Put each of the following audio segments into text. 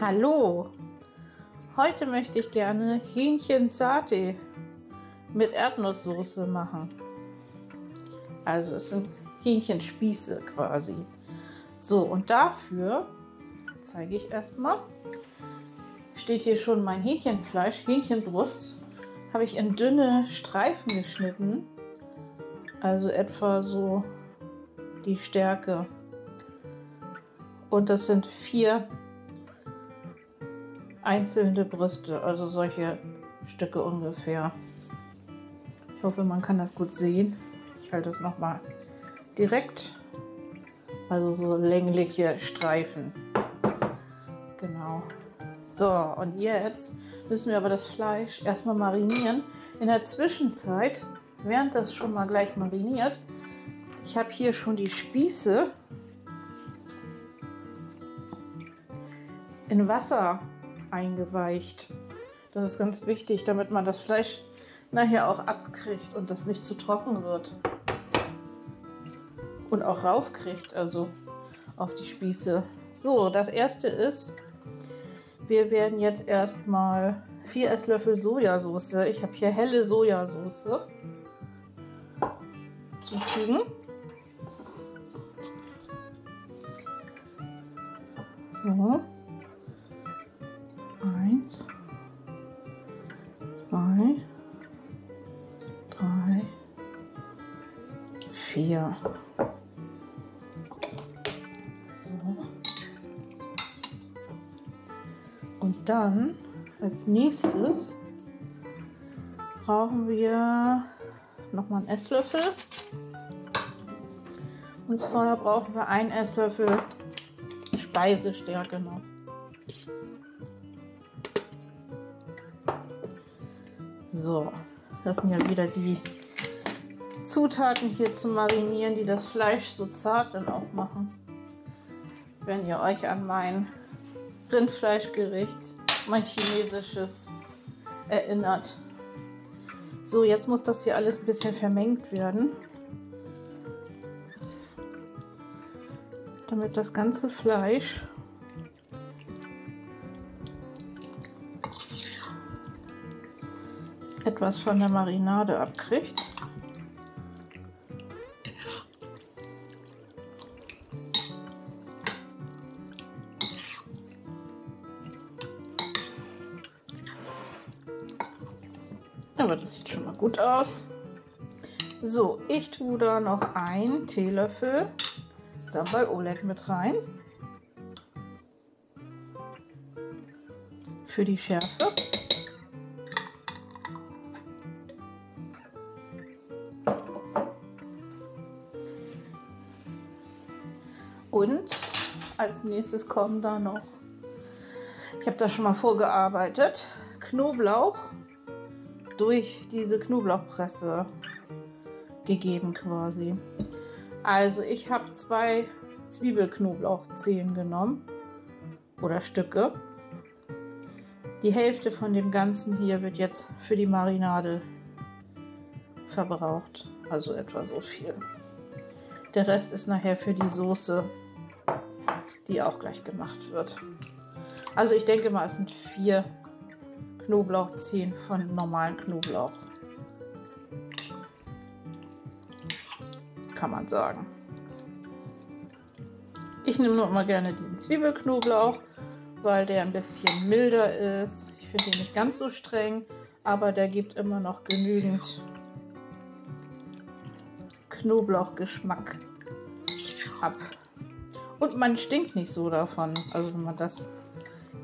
Hallo! Heute möchte ich gerne Hähnchen Satay mit Erdnusssoße machen. Also es sind Hähnchenspieße quasi. So, und dafür zeige ich erstmal. Steht hier schon mein Hähnchenfleisch, Hähnchenbrust. Habe ich in dünne Streifen geschnitten. Also etwa so die Stärke. Und das sind vier einzelne Brüste, also solche Stücke ungefähr. Ich hoffe, man kann das gut sehen. Ich halte es nochmal direkt. Also so längliche Streifen. Genau. So, und jetzt müssen wir aber das Fleisch erstmal marinieren. In der Zwischenzeit, während das schon mal gleich mariniert, ich habe hier schon die Spieße in Wasser eingeweicht. Das ist ganz wichtig, damit man das Fleisch nachher auch abkriegt und das nicht zu trocken wird. Und auch raufkriegt, also auf die Spieße. So, das erste ist, wir werden jetzt erstmal 4 Esslöffel Sojasauce, ich habe hier helle Sojasauce, zufügen. So. So. Und dann als nächstes brauchen wir nochmal einen Esslöffel. Und zwar brauchen wir einen Esslöffel Speisestärke noch. So, das sind ja wieder die Zutaten hier zu marinieren, die das Fleisch so zart dann auch machen. Wenn ihr euch an mein Rindfleischgericht, mein chinesisches erinnert. So, jetzt muss das hier alles ein bisschen vermengt werden. Damit das ganze Fleisch etwas von der Marinade abkriegt. Aber das sieht schon mal gut aus. So, ich tue da noch einen Teelöffel Sambal Oleg mit rein. Für die Schärfe. Und als nächstes kommen da noch, ich habe das schon mal vorgearbeitet, Knoblauch durch diese Knoblauchpresse gegeben quasi. Also ich habe zwei Zwiebelknoblauchzehen genommen oder Stücke. Die Hälfte von dem Ganzen hier wird jetzt für die Marinade verbraucht. Also etwa so viel. Der Rest ist nachher für die Soße, die auch gleich gemacht wird. Also ich denke mal, es sind vier Knoblauchzehen von normalen Knoblauch. Kann man sagen. Ich nehme nur immer gerne diesen Zwiebelknoblauch, weil der ein bisschen milder ist. Ich finde ihn nicht ganz so streng, aber der gibt immer noch genügend Knoblauchgeschmack ab. Und man stinkt nicht so davon, also wenn man das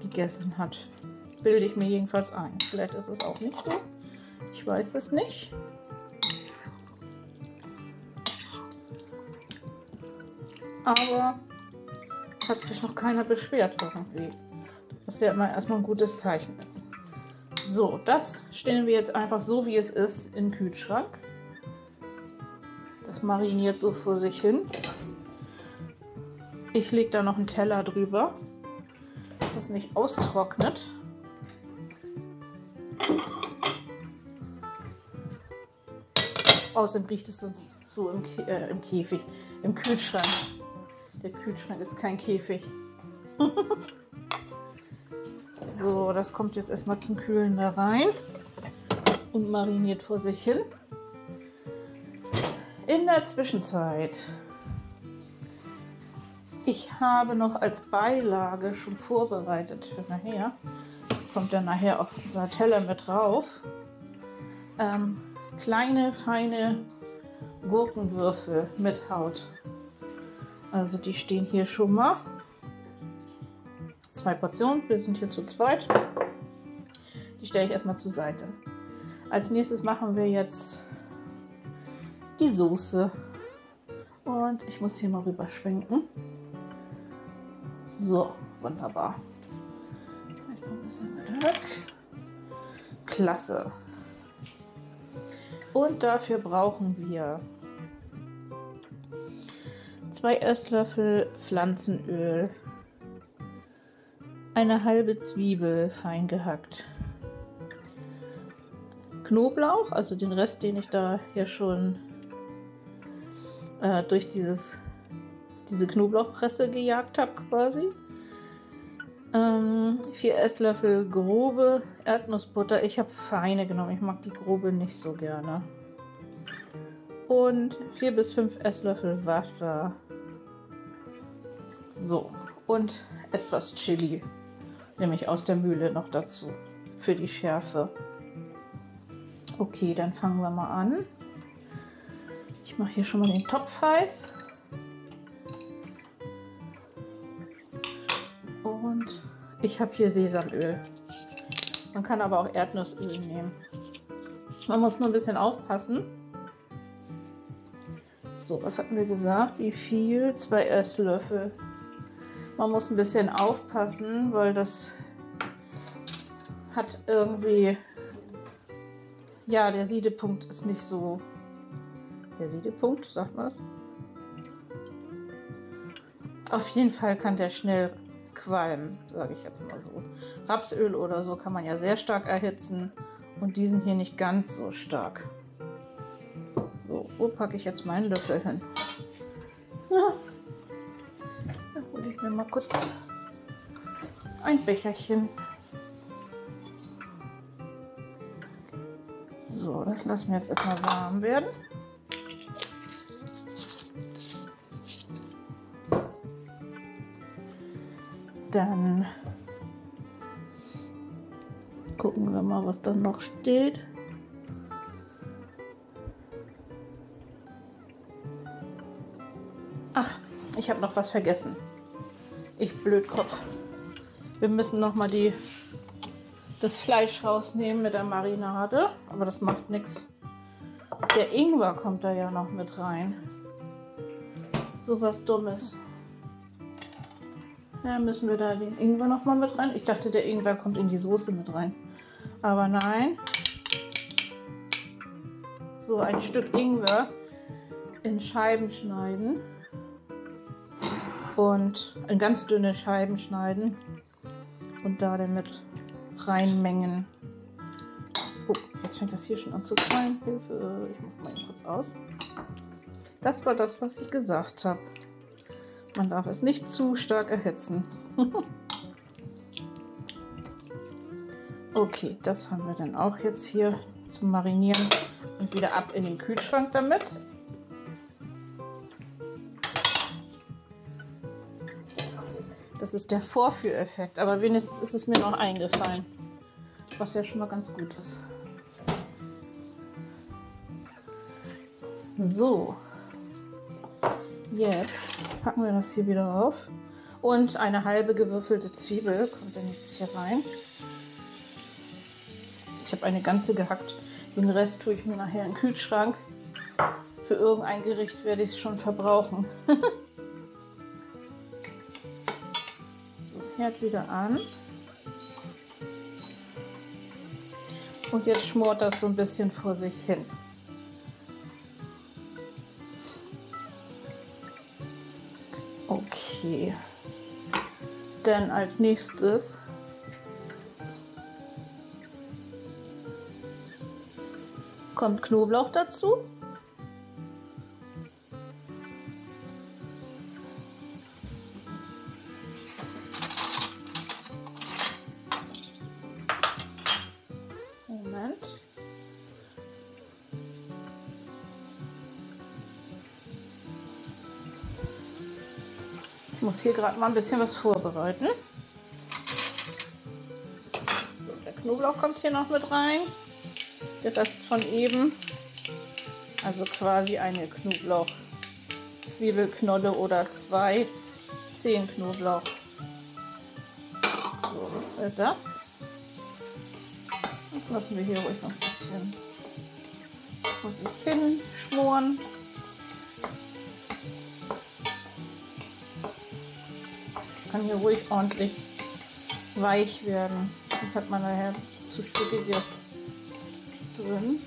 gegessen hat. Bilde ich mir jedenfalls ein. Vielleicht ist es auch nicht so. Ich weiß es nicht. Aber hat sich noch keiner beschwert irgendwie. Was ja immer erstmal ein gutes Zeichen ist. So, das stellen wir jetzt einfach so, wie es ist, in den Kühlschrank. Das mariniert so vor sich hin. Ich lege da noch einen Teller drüber, dass es nicht austrocknet. Außerdem riecht es sonst so im, Kä äh, im Käfig, im Kühlschrank. Der Kühlschrank ist kein Käfig. So, das kommt jetzt erstmal zum Kühlen da rein und mariniert vor sich hin. In der Zwischenzeit, ich habe noch als Beilage schon vorbereitet für nachher. Das kommt dann nachher auf unser Teller mit drauf. Ähm, kleine, feine Gurkenwürfel mit Haut. Also die stehen hier schon mal. Zwei Portionen, wir sind hier zu zweit. Die stelle ich erstmal zur Seite. Als nächstes machen wir jetzt die Soße. Und ich muss hier mal rüber schwenken. So, wunderbar. Klasse. Und dafür brauchen wir zwei Esslöffel Pflanzenöl, eine halbe Zwiebel fein gehackt, Knoblauch, also den Rest, den ich da hier schon äh, durch dieses, diese Knoblauchpresse gejagt habe quasi. Ähm, vier Esslöffel grobe Erdnussbutter. Ich habe feine genommen. Ich mag die grobe nicht so gerne. Und vier bis fünf Esslöffel Wasser. So, und etwas Chili, nämlich aus der Mühle noch dazu, für die Schärfe. Okay, dann fangen wir mal an. Ich mache hier schon mal den Topf heiß. Ich habe hier Sesamöl. Man kann aber auch Erdnussöl nehmen. Man muss nur ein bisschen aufpassen. So, was hatten wir gesagt? Wie viel? Zwei Esslöffel. Man muss ein bisschen aufpassen, weil das hat irgendwie... Ja, der Siedepunkt ist nicht so... Der Siedepunkt, sagt man das? Auf jeden Fall kann der schnell qualmen, sage ich jetzt mal so. Rapsöl oder so kann man ja sehr stark erhitzen und diesen hier nicht ganz so stark. So, wo packe ich jetzt meinen Löffel hin? Ja mir mal kurz ein Becherchen. So, das lassen wir jetzt erstmal warm werden. Dann gucken wir mal, was da noch steht. Ach, ich habe noch was vergessen. Ich Blödkopf. Wir müssen noch mal die, das Fleisch rausnehmen mit der Marinade. Aber das macht nichts. Der Ingwer kommt da ja noch mit rein. So was Dummes. Ja, müssen wir da den Ingwer noch mal mit rein? Ich dachte, der Ingwer kommt in die Soße mit rein. Aber nein. So ein Stück Ingwer in Scheiben schneiden und in ganz dünne Scheiben schneiden und da dann mit reinmengen. Oh, jetzt fängt das hier schon an zu knallen. Hilfe, ich mache mal kurz aus. Das war das, was ich gesagt habe. Man darf es nicht zu stark erhitzen. okay, das haben wir dann auch jetzt hier zum Marinieren und wieder ab in den Kühlschrank damit. Das ist der Vorführeffekt. Aber wenigstens ist es mir noch eingefallen. Was ja schon mal ganz gut ist. So. Jetzt packen wir das hier wieder auf. Und eine halbe gewürfelte Zwiebel kommt dann jetzt hier rein. Ich habe eine ganze gehackt. Den Rest tue ich mir nachher in den Kühlschrank. Für irgendein Gericht werde ich es schon verbrauchen. Herd wieder an. Und jetzt schmort das so ein bisschen vor sich hin. Okay. Dann als nächstes kommt Knoblauch dazu. Muss hier gerade mal ein bisschen was vorbereiten. So, der Knoblauch kommt hier noch mit rein. Der Rest von eben. Also quasi eine Knoblauch-Zwiebelknolle oder zwei. Zehn Knoblauch. So, was wäre das? Das lassen wir hier ruhig noch ein bisschen vor sich hin schmoren. Kann hier ruhig ordentlich weich werden. Sonst hat man nachher zu stückiges drin.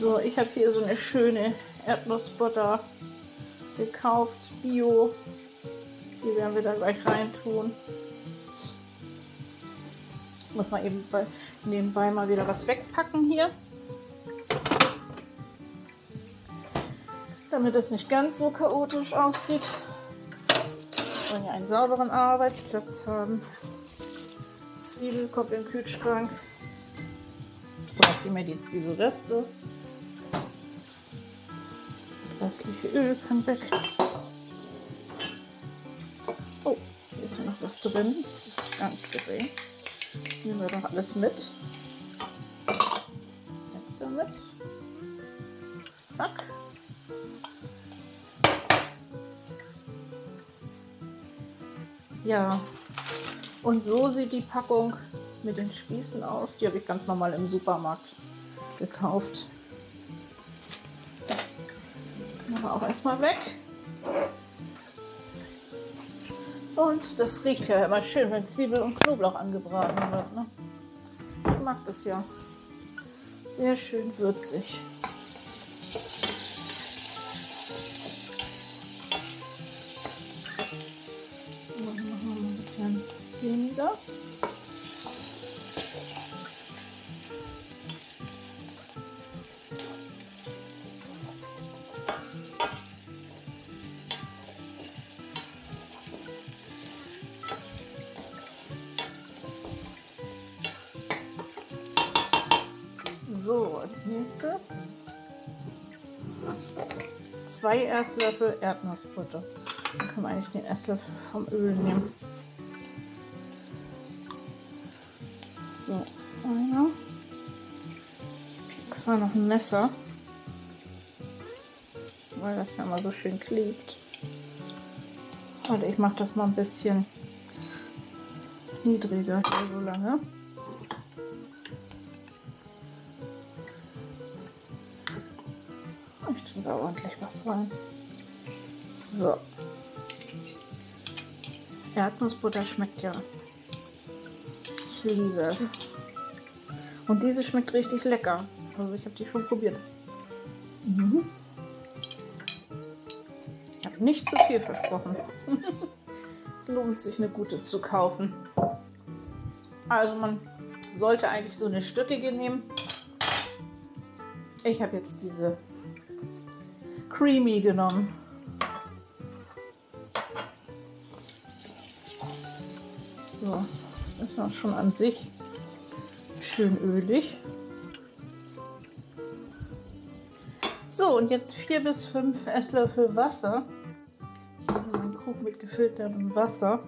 So, ich habe hier so eine schöne Erdnussbutter gekauft, Bio. Die werden wir da gleich rein tun. Muss man eben bei, nebenbei mal wieder was wegpacken hier. Damit es nicht ganz so chaotisch aussieht. Wir wollen ja einen sauberen Arbeitsplatz haben. Zwiebel kommt im Kühlschrank. Oder vielmehr die Zwiebelreste. Restliche Öl kann weg. Oh, hier ist ja noch was drin. Das habe ich gar nehmen wir doch alles mit. Damit. Zack. Ja, und so sieht die Packung mit den Spießen aus. Die habe ich ganz normal im Supermarkt gekauft. Wir auch erstmal weg. Und das riecht ja immer schön, wenn Zwiebel und Knoblauch angebraten wird. Ne? Ich mag das ja. Sehr schön würzig. Zwei Esslöffel Erdnussbutter. Dann können wir eigentlich den Esslöffel vom Öl nehmen. So, einer. Extra noch ein Messer, weil das ja mal so schön klebt. Warte, ich mache das mal ein bisschen niedriger hier so lange. Rein. So. Erdnussbutter schmeckt ja. Ich liebe es. Und diese schmeckt richtig lecker. Also ich habe die schon probiert. Mhm. Ich habe nicht zu viel versprochen. es lohnt sich, eine gute zu kaufen. Also man sollte eigentlich so eine Stückige nehmen. Ich habe jetzt diese Creamy genommen. So, das ist auch schon an sich schön ölig. So, und jetzt vier bis fünf Esslöffel Wasser. Ich habe meinen Krug mit gefülltem Wasser.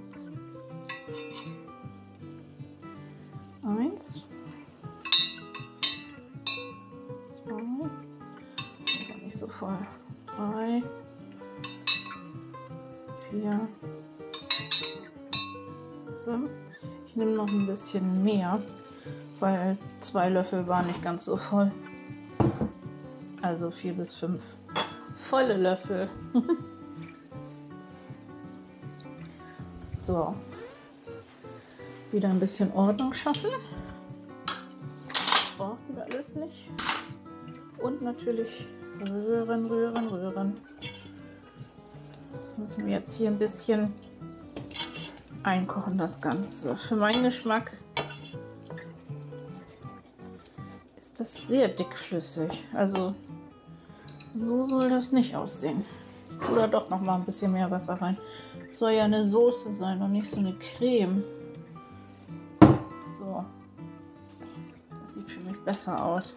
Eins. Zwei. War nicht so voll. Noch ein bisschen mehr, weil zwei Löffel waren nicht ganz so voll. Also vier bis fünf volle Löffel. so. Wieder ein bisschen Ordnung schaffen. Brauchen wir alles nicht. Und natürlich rühren, rühren, rühren. Das müssen wir jetzt hier ein bisschen einkochen, das Ganze. Für meinen Geschmack ist das sehr dickflüssig. Also so soll das nicht aussehen. Da doch noch mal ein bisschen mehr Wasser rein. Es soll ja eine Soße sein und nicht so eine Creme. So. Das sieht für mich besser aus.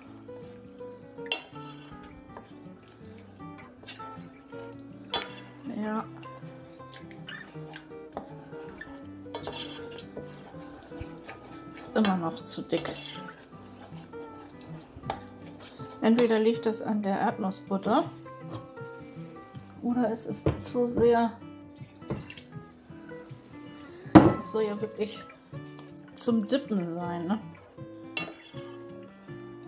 Immer noch zu dick. Entweder liegt das an der Erdnussbutter oder es ist zu sehr. Es soll ja wirklich zum Dippen sein. Ne?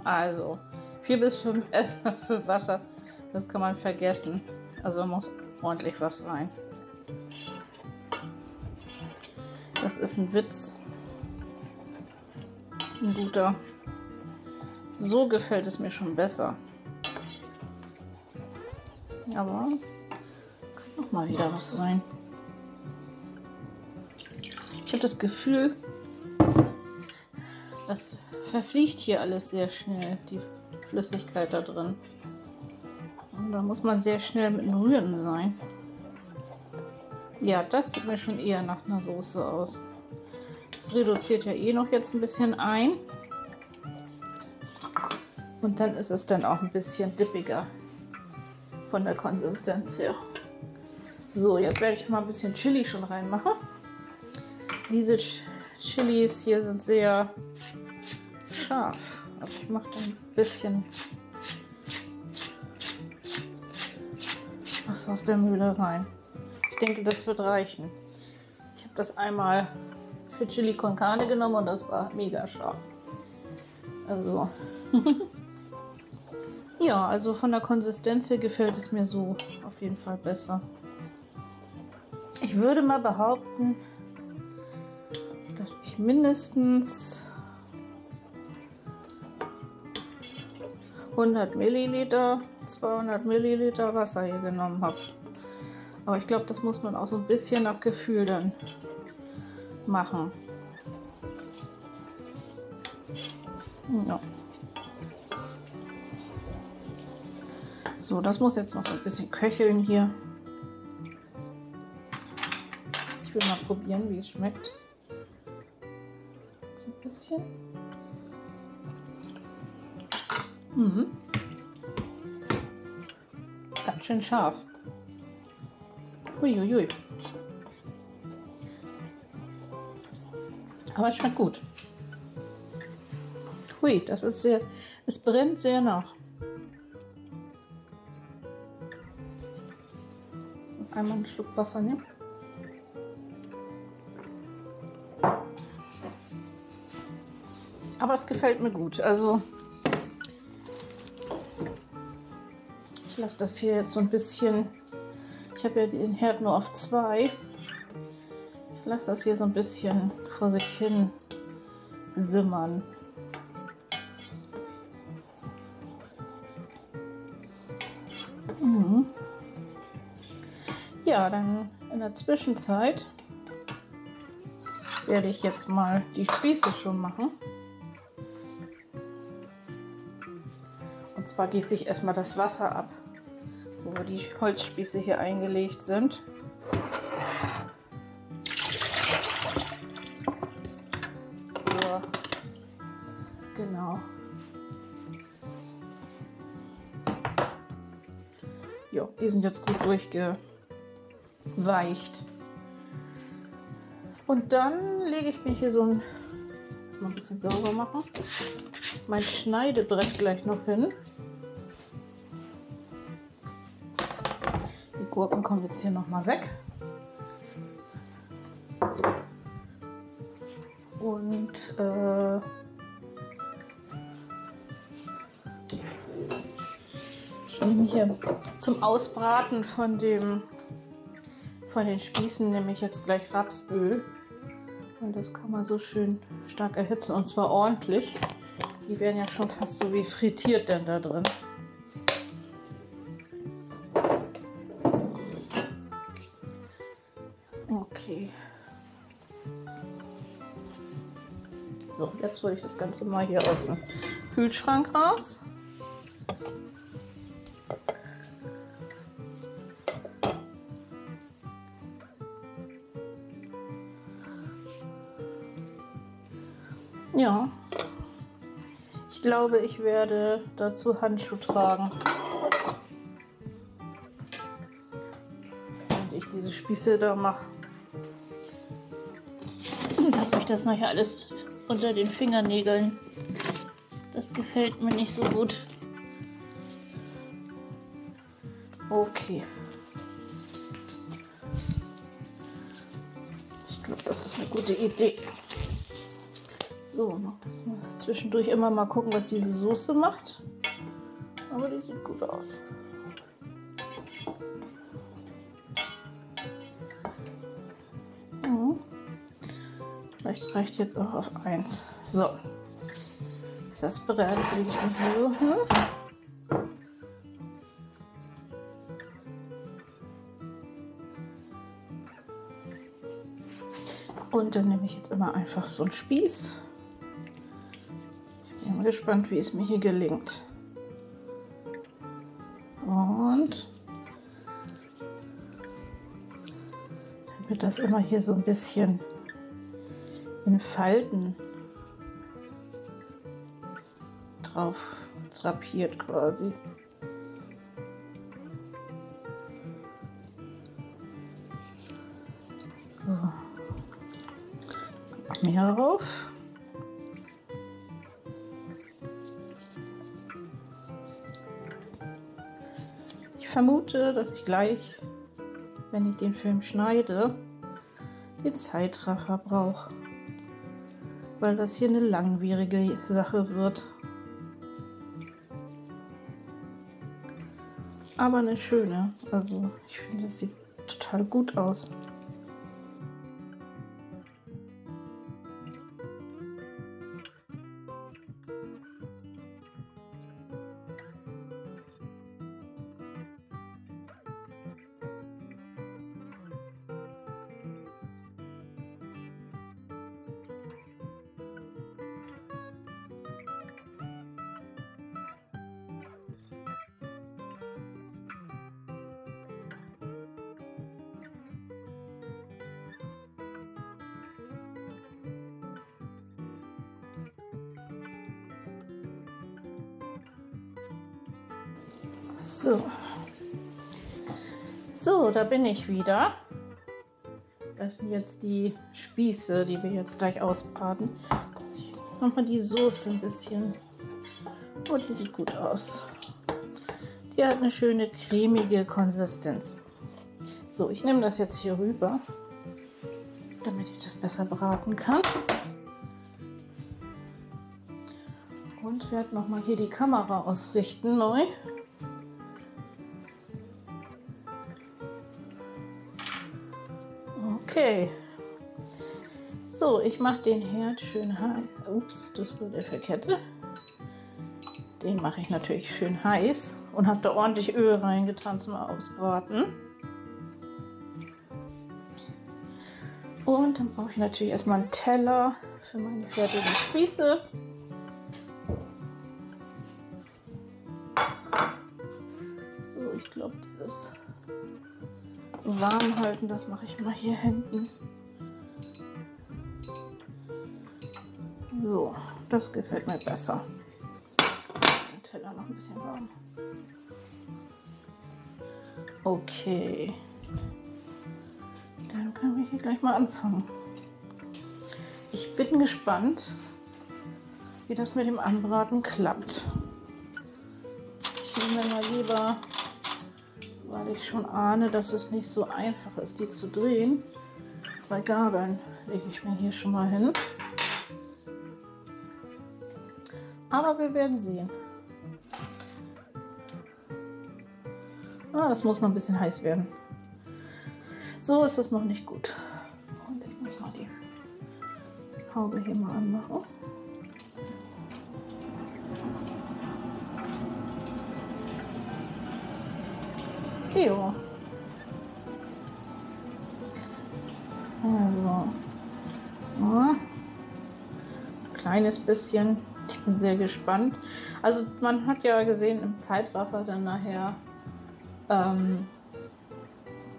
Also 4 bis 5 Esslöffel Wasser, das kann man vergessen. Also muss ordentlich was rein. Das ist ein Witz. Ein guter. So gefällt es mir schon besser. Aber kommt noch mal wieder was rein. Ich habe das Gefühl, das verfliegt hier alles sehr schnell, die Flüssigkeit da drin. Und da muss man sehr schnell mit dem Rühren sein. Ja, das sieht mir schon eher nach einer Soße aus. Das reduziert ja eh noch jetzt ein bisschen ein. Und dann ist es dann auch ein bisschen dippiger von der Konsistenz her. So, jetzt werde ich mal ein bisschen Chili schon reinmachen. Diese Chilis hier sind sehr scharf. Aber ich mache da ein bisschen was aus der Mühle rein. Ich denke, das wird reichen. Ich habe das einmal für Chili con Carne genommen und das war mega scharf. Also Ja, also von der Konsistenz her gefällt es mir so auf jeden Fall besser. Ich würde mal behaupten, dass ich mindestens 100 Milliliter, 200 Milliliter Wasser hier genommen habe. Aber ich glaube, das muss man auch so ein bisschen nach Gefühl dann machen. Ja. So, das muss jetzt noch so ein bisschen köcheln hier. Ich will mal probieren, wie es schmeckt. So ein bisschen. Mhm. Ganz schön scharf. Uiuiui. Aber es schmeckt gut. Hui, das ist sehr, es brennt sehr nach. einmal einen Schluck Wasser nehmen. Aber es gefällt mir gut. Also ich lasse das hier jetzt so ein bisschen. Ich habe ja den Herd nur auf zwei. Ich lasse das hier so ein bisschen vor sich hin simmern. Ja, dann in der Zwischenzeit werde ich jetzt mal die Spieße schon machen. Und zwar gieße ich erstmal das Wasser ab, wo die Holzspieße hier eingelegt sind. Sind jetzt gut durchge weicht. Und dann lege ich mir hier so ein, mal ein bisschen sauber machen, mein Schneidebrett gleich noch hin. Die Gurken kommen jetzt hier noch mal weg. Und äh, nehme hier zum Ausbraten von dem von den Spießen nehme ich jetzt gleich Rapsöl. Und das kann man so schön stark erhitzen und zwar ordentlich. Die werden ja schon fast so wie frittiert denn da drin. Okay. So, jetzt hole ich das Ganze mal hier aus dem Kühlschrank raus. Glaube, ich werde dazu Handschuhe tragen. Während ich diese Spieße da mache. Sonst habe ich das nachher alles unter den Fingernägeln. Das gefällt mir nicht so gut. Okay. Ich glaube, das ist eine gute Idee. So, noch zwischendurch immer mal gucken, was diese Soße macht. Aber die sieht gut aus. Mhm. Vielleicht reicht jetzt auch auf 1. So. Das bereite lege ich mir hier so hin. Und dann nehme ich jetzt immer einfach so einen Spieß. Gespannt, wie es mir hier gelingt. Und wird das immer hier so ein bisschen in Falten drauf drapiert quasi. mehr drauf. Vermute, dass ich gleich, wenn ich den Film schneide, den Zeitraffer brauche. Weil das hier eine langwierige Sache wird. Aber eine schöne. Also ich finde, es sieht total gut aus. So. So, da bin ich wieder. Das sind jetzt die Spieße, die wir jetzt gleich ausbraten. Nochmal die Soße ein bisschen. Oh, die sieht gut aus. Die hat eine schöne cremige Konsistenz. So, ich nehme das jetzt hier rüber, damit ich das besser braten kann. Und werde nochmal hier die Kamera ausrichten neu. Okay. So, ich mache den Herd schön heiß. Ups, das wurde verkette. Den mache ich natürlich schön heiß und habe da ordentlich Öl reingetan zum Ausbraten. Und dann brauche ich natürlich erstmal einen Teller für meine fertigen Spieße. So, ich glaube, dieses warm halten. Das mache ich mal hier hinten. So, das gefällt mir besser. Den Teller noch ein bisschen warm. Okay. Dann können wir hier gleich mal anfangen. Ich bin gespannt, wie das mit dem Anbraten klappt. Ich nehme mal lieber weil ich schon ahne, dass es nicht so einfach ist, die zu drehen. Zwei Gabeln lege ich mir hier schon mal hin. Aber wir werden sehen. Ah, das muss noch ein bisschen heiß werden. So ist es noch nicht gut. Und ich muss mal die Haube hier mal anmachen. Jo. Also. Ja. Kleines bisschen. Ich bin sehr gespannt. Also man hat ja gesehen im Zeitraffer dann nachher, ähm,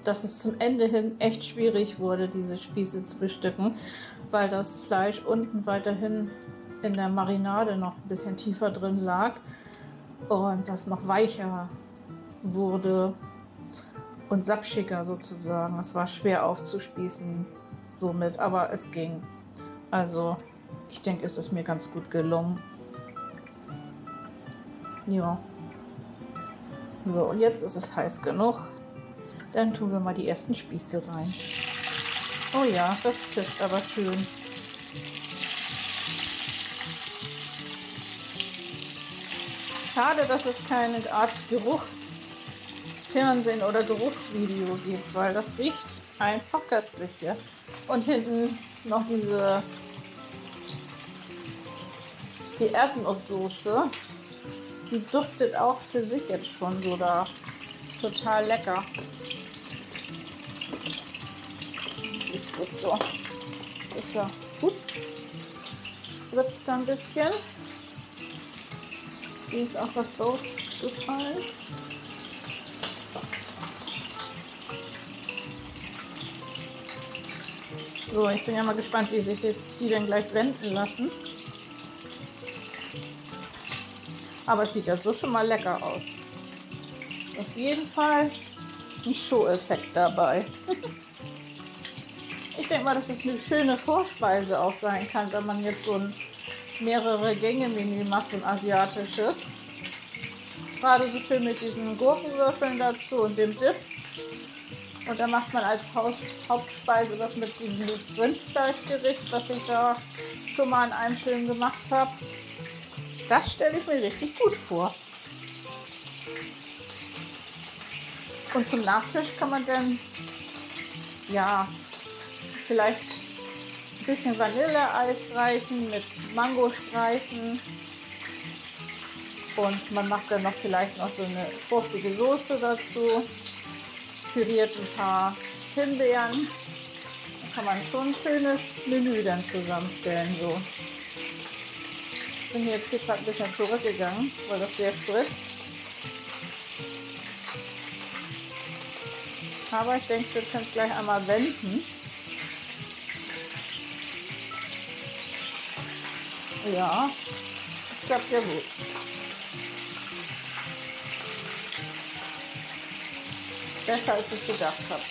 dass es zum Ende hin echt schwierig wurde, diese Spieße zu bestücken, weil das Fleisch unten weiterhin in der Marinade noch ein bisschen tiefer drin lag und das noch weicher wurde und sapschiger sozusagen. Es war schwer aufzuspießen somit, aber es ging. Also ich denke, es ist mir ganz gut gelungen. Ja. So, jetzt ist es heiß genug. Dann tun wir mal die ersten Spieße rein. Oh ja, das zischt aber schön. Schade, dass es keine Art Geruchsfernsehen oder Geruchsvideo gibt, weil das riecht einfach köstlich hier. Und hinten noch diese die Erdnusssoße. Die duftet auch für sich jetzt schon so da. Total lecker. Ist gut so. Ist ja gut. Spritzt da ein bisschen. Hier ist auch was rausgefallen. So, ich bin ja mal gespannt, wie sich die, denn gleich wenden lassen. Aber es sieht ja so schon mal lecker aus. Auf jeden Fall ein Show-Effekt dabei. ich denke mal, dass es eine schöne Vorspeise auch sein kann, wenn man jetzt so ein mehrere Gänge-Menü macht, so ein asiatisches. Gerade so schön mit diesen Gurkenwürfeln dazu und dem Dip. Und dann macht man als Haus Hauptspeise das mit diesem Rindfleischgericht, was ich da schon mal in einem Film gemacht habe. Das stelle ich mir richtig gut vor. Und zum Nachtisch kann man dann, ja, vielleicht ein bisschen Vanilleeis reichen mit Mangostreifen. Und man macht dann noch vielleicht noch so eine fruchtige Soße dazu. Püriert ein paar Himbeeren. Dann kann man schon ein schönes Menü dann zusammenstellen. So. Ich bin jetzt hier gerade ein bisschen zurückgegangen, weil das sehr spritzt. Aber ich denke, wir können es gleich einmal wenden. Ja, das klappt ja gut. Besser als ich gedacht habe.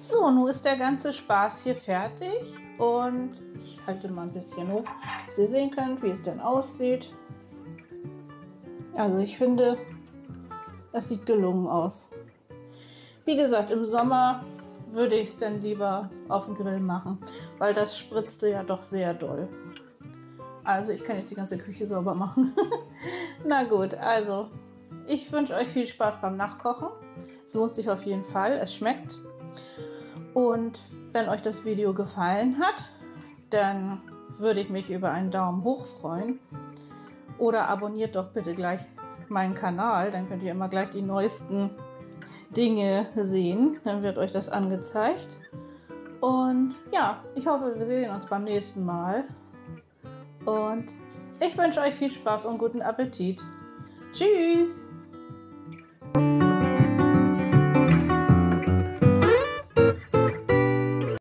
So, nun ist der ganze Spaß hier fertig und ich halte mal ein bisschen hoch, dass ihr sehen könnt, wie es denn aussieht. Also ich finde, es sieht gelungen aus. Wie gesagt, im Sommer würde ich es dann lieber auf dem Grill machen, weil das spritzte ja doch sehr doll. Also ich kann jetzt die ganze Küche sauber machen. Na gut, also ich wünsche euch viel Spaß beim Nachkochen. Es lohnt sich auf jeden Fall. Es schmeckt. Und wenn euch das Video gefallen hat, dann würde ich mich über einen Daumen hoch freuen. Oder abonniert doch bitte gleich meinen Kanal, dann könnt ihr immer gleich die neuesten Dinge sehen. Dann wird euch das angezeigt. Und ja, ich hoffe, wir sehen uns beim nächsten Mal. Und ich wünsche euch viel Spaß und guten Appetit. Tschüss!